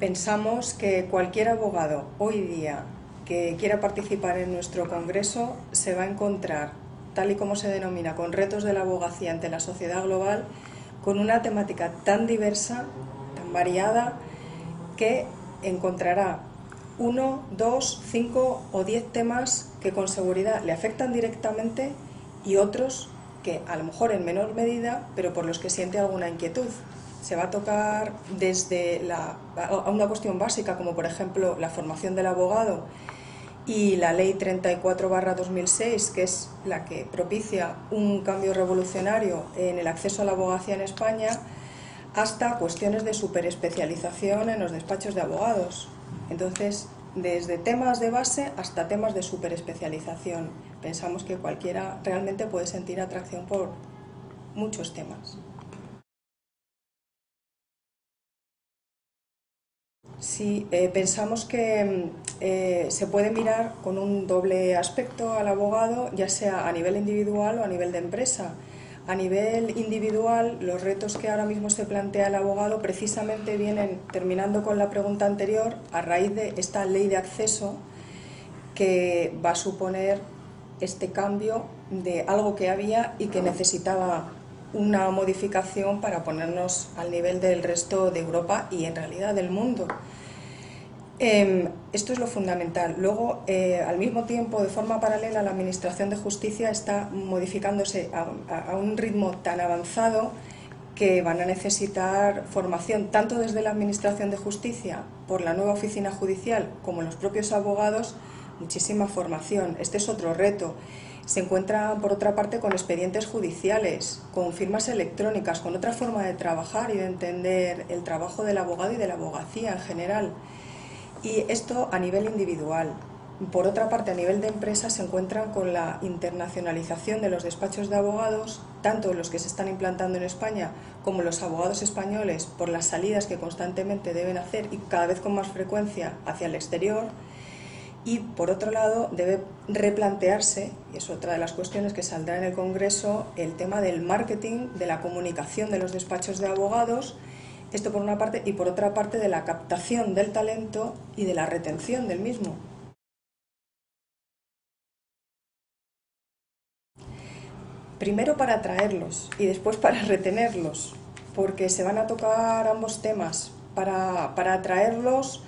Pensamos que cualquier abogado hoy día que quiera participar en nuestro Congreso se va a encontrar, tal y como se denomina, con retos de la abogacía ante la sociedad global, con una temática tan diversa, tan variada, que encontrará uno, dos, cinco o diez temas que con seguridad le afectan directamente y otros que a lo mejor en menor medida, pero por los que siente alguna inquietud. Se va a tocar desde la, a una cuestión básica, como por ejemplo la formación del abogado y la ley 34-2006, que es la que propicia un cambio revolucionario en el acceso a la abogacía en España, hasta cuestiones de superespecialización en los despachos de abogados. Entonces, desde temas de base hasta temas de superespecialización. Pensamos que cualquiera realmente puede sentir atracción por muchos temas. Sí, eh, pensamos que eh, se puede mirar con un doble aspecto al abogado, ya sea a nivel individual o a nivel de empresa. A nivel individual, los retos que ahora mismo se plantea el abogado precisamente vienen, terminando con la pregunta anterior, a raíz de esta ley de acceso que va a suponer este cambio de algo que había y que necesitaba una modificación para ponernos al nivel del resto de Europa y en realidad del mundo. Em, esto es lo fundamental. Luego, eh, al mismo tiempo, de forma paralela, la Administración de Justicia está modificándose a, un ritmo tan avanzado que van a necesitar formación tanto desde la Administración de Justicia por la nueva oficina judicial como los propios abogados, muchísima formación. Este es otro reto. Se encuentran, por otra parte, con expedientes judiciales, con firmas electrónicas, con otra forma de trabajar y de entender el trabajo del abogado y de la abogacía en general. Y esto a nivel individual. Por otra parte, a nivel de empresa se encuentran con la internacionalización de los despachos de abogados, tanto los que se están implantando en España como los abogados españoles, por las salidas que constantemente deben hacer y cada vez con más frecuencia hacia el exterior. Y por otro lado, debe replantearse, y es otra de las cuestiones que saldrá en el Congreso, el tema del marketing, de la comunicación de los despachos de abogados esto por una parte y por otra parte de la captación del talento y de la retención del mismo. Primero para atraerlos y después para retenerlos, porque se van a tocar ambos temas. Para, atraerlos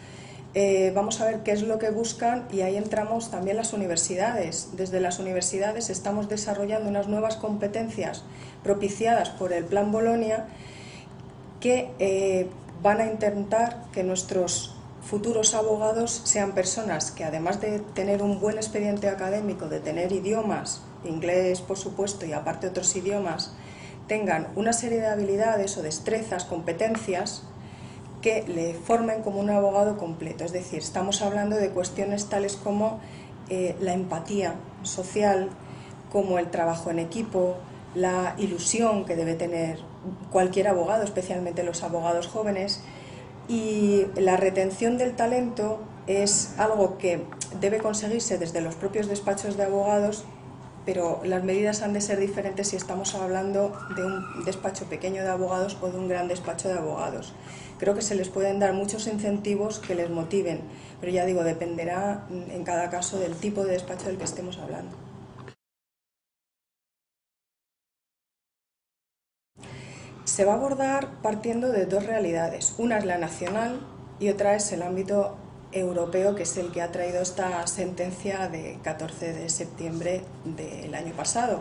eh, vamos a ver qué es lo que buscan y ahí entramos también las universidades. Desde las universidades estamos desarrollando unas nuevas competencias propiciadas por el Plan Bolonia que eh, van a intentar que nuestros futuros abogados sean personas que además de tener un buen expediente académico, de tener idiomas, inglés por supuesto y aparte otros idiomas, tengan una serie de habilidades o destrezas, competencias que le formen como un abogado completo. Es decir, estamos hablando de cuestiones tales como eh, la empatía social, como el trabajo en equipo, la ilusión que debe tener cualquier abogado, especialmente los abogados jóvenes, y la retención del talento es algo que debe conseguirse desde los propios despachos de abogados, pero las medidas han de ser diferentes si estamos hablando de un despacho pequeño de abogados o de un gran despacho de abogados. Creo que se les pueden dar muchos incentivos que les motiven, pero ya digo, dependerá en cada caso del tipo de despacho del que estemos hablando. se va a abordar partiendo de dos realidades. Una es la nacional y otra es el ámbito europeo, que es el que ha traído esta sentencia de 14 de septiembre del año pasado.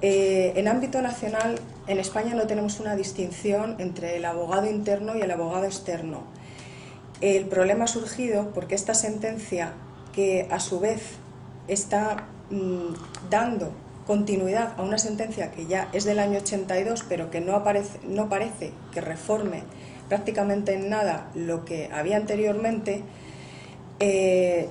Eh, en ámbito nacional, en España no tenemos una distinción entre el abogado interno y el abogado externo. El problema ha surgido porque esta sentencia, que a su vez está mm, dando continuidad a una sentencia que ya es del año 82, pero que no, aparece, no parece que reforme prácticamente en nada lo que había anteriormente, eh,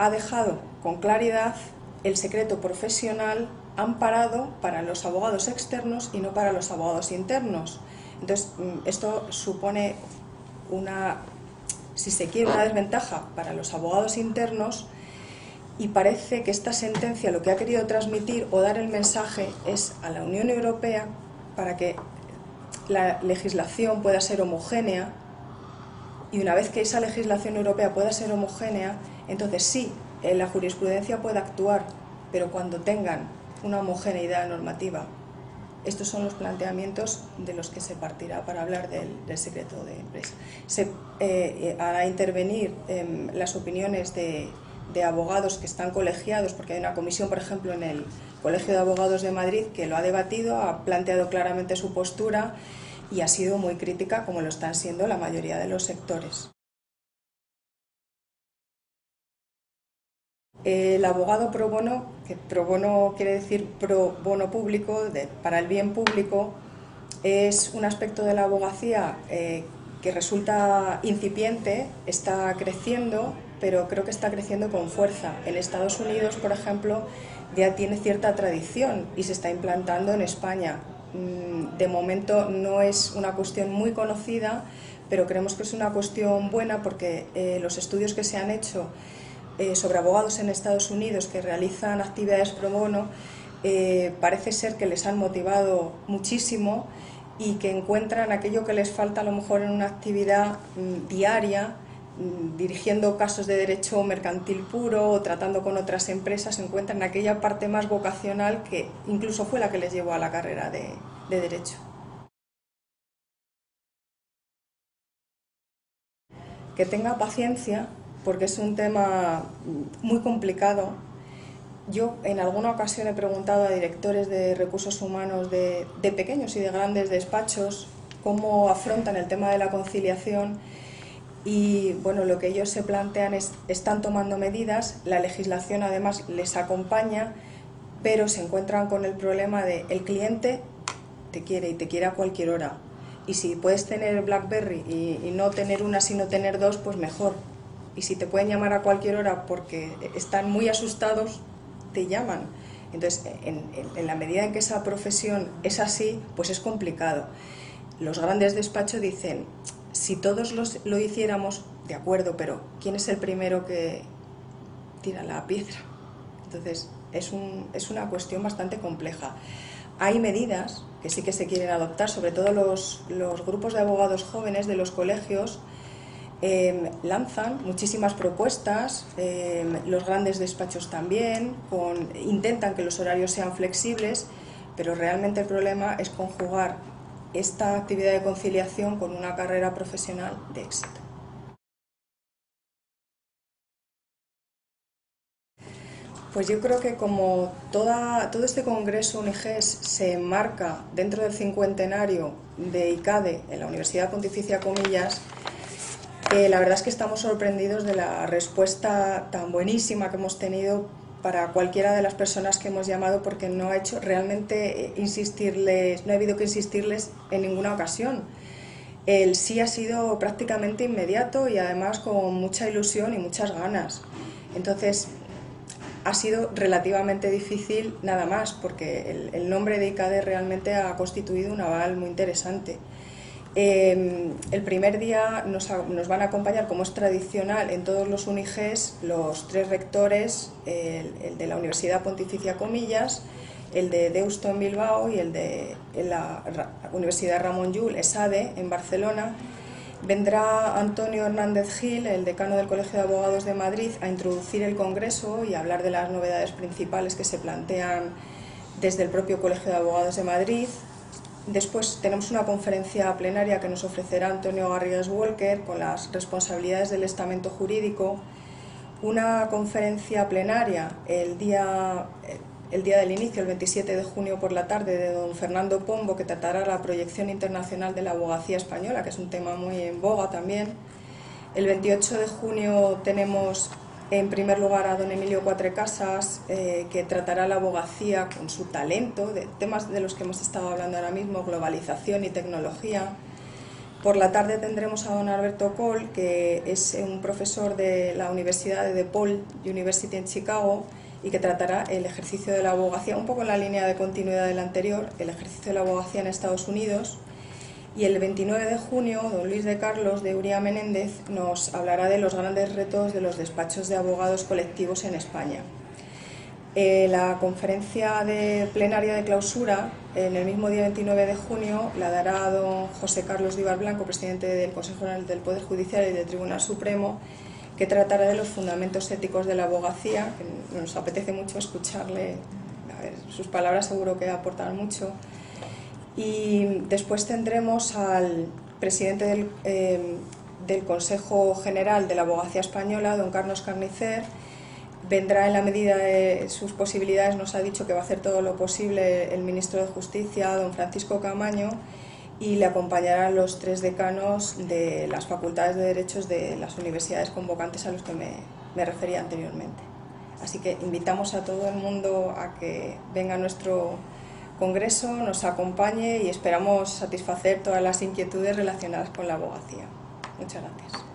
ha dejado con claridad el secreto profesional amparado para los abogados externos y no para los abogados internos. Entonces, mm, esto supone una, si se quiere, una desventaja para los abogados internos y parece que esta sentencia lo que ha querido transmitir o dar el mensaje es a la Unión Europea para que la legislación pueda ser homogénea y una vez que esa legislación europea pueda ser homogénea, entonces sí, eh, la jurisprudencia puede actuar, pero cuando tengan una homogeneidad normativa. Estos son los planteamientos de los que se partirá para hablar del, secreto de empresa. Se, eh, hará intervenir em, las opiniones de, de abogados que están colegiados, porque hay una comisión, por ejemplo, en el Colegio de Abogados de Madrid que lo ha debatido, ha planteado claramente su postura y ha sido muy crítica, como lo están siendo la mayoría de los sectores. El abogado pro bono, que pro bono quiere decir pro bono público, para el bien público, es un aspecto de la abogacía eh, que resulta incipiente, está creciendo, pero creo que está creciendo con fuerza. En Estados Unidos, por ejemplo, ya tiene cierta tradición y se está implantando en España. Mm, de momento no es una cuestión muy conocida, pero creemos que es una cuestión buena porque eh, los estudios que se han hecho eh, sobre abogados en Estados Unidos que realizan actividades pro bono eh, parece ser que les han motivado muchísimo y que encuentran aquello que les falta a lo mejor en una actividad mm, diaria dirigiendo casos de derecho mercantil puro o tratando con otras empresas, encuentran aquella parte más vocacional que incluso fue la que les llevó a la carrera de derecho. Que tenga paciencia porque es un tema muy complicado. Yo en alguna ocasión he preguntado a directores de recursos humanos de, pequeños y de grandes despachos cómo afrontan el tema de la conciliación y bueno, lo que ellos se plantean es, están tomando medidas, la legislación además les acompaña, pero se encuentran con el problema de el cliente te quiere y te quiere a cualquier hora. Y si puedes tener BlackBerry y, no tener una sino tener dos, pues mejor. Y si te pueden llamar a cualquier hora porque están muy asustados, te llaman. Entonces, en, en, la medida en que esa profesión es así, pues es complicado. Los grandes despachos dicen, si todos los, lo hiciéramos, de acuerdo, pero ¿quién es el primero que tira la piedra? Entonces, es, un, es una cuestión bastante compleja. Hay medidas que sí que se quieren adoptar, sobre todo los, los grupos de abogados jóvenes de los colegios, Em, lanzan muchísimas propuestas, em, los grandes despachos también, intentan que los horarios sean flexibles, pero realmente el problema es conjugar esta actividad de conciliación con una carrera profesional de éxito. Pues yo creo que como todo este Congreso UNIGES se enmarca dentro del cincuentenario de ICADE en la Universidad Pontificia Comillas, la verdad es que estamos sorprendidos de la respuesta tan buenísima que hemos tenido para cualquiera de las personas que hemos llamado porque no ha hecho realmente eh, insistirles, no ha habido que insistirles en ninguna ocasión. El sí ha sido prácticamente inmediato y además con mucha ilusión y muchas ganas. Entonces, ha sido relativamente difícil nada más porque el, el nombre de ICADE realmente ha constituido un aval muy interesante. Em, el primer día nos, van a acompañar, como es tradicional en todos los UNIGES, los tres rectores, el, de la Universidad Pontificia Comillas, el de Deusto en Bilbao y el de la Universidad Ramón Llull, ESADE, en Barcelona. Vendrá Antonio Hernández Gil, el decano del Colegio de Abogados de Madrid, a introducir el Congreso y a hablar de las novedades principales que se plantean desde el propio Colegio de Abogados de Madrid, Después tenemos una conferencia plenaria que nos ofrecerá Antonio Garrigues Walker con las responsabilidades del estamento jurídico, una conferencia plenaria el día, el día del inicio, el 27 de junio por la tarde, de don Fernando Pombo, que tratará la proyección internacional de la abogacía española, que es un tema muy en boga también. El 28 de junio tenemos en primer lugar a don Emilio Cuatrecasas, eh, que tratará la abogacía con su talento, de temas de los que hemos estado hablando ahora mismo, globalización y tecnología. Por la tarde tendremos a don Alberto Cole, que es un profesor de la Universidad de DePaul University en Chicago y que tratará el ejercicio de la abogacía, un poco en la línea de continuidad del anterior, el ejercicio de la abogacía en Estados Unidos. Y el 29 de junio, don Luis de Carlos de Uría Menéndez nos hablará de los grandes retos de los despachos de abogados colectivos en España. Eh, la conferencia de plenaria de clausura, en el mismo día 29 de junio, la dará don José Carlos Díbar Blanco, presidente del Consejo General del Poder Judicial y del Tribunal Supremo, que tratará de los fundamentos éticos de la abogacía, que nos apetece mucho escucharle, sus palabras seguro que aportan mucho. Y después tendremos al presidente del, eh, del Consejo General de la Abogacía Española, don Carlos Carnicer, vendrá en la medida de sus posibilidades, nos ha dicho que va a hacer todo lo posible el ministro de Justicia, don Francisco Camaño, y le acompañarán los tres decanos de las facultades de derechos de las universidades convocantes a los que me, me refería anteriormente. Así que invitamos a todo el mundo a que venga nuestro congreso, nos acompañe y esperamos satisfacer todas las inquietudes relacionadas con la abogacía. Muchas gracias.